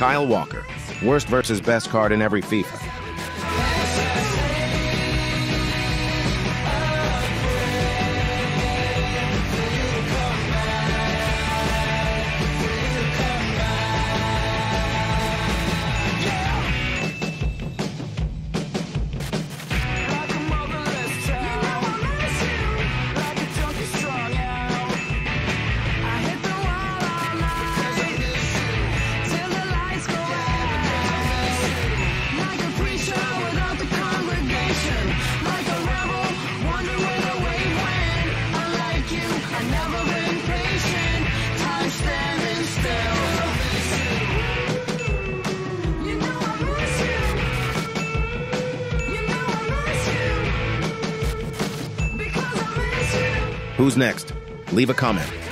Kyle Walker, worst versus best card in every FIFA. Who's next? Leave a comment.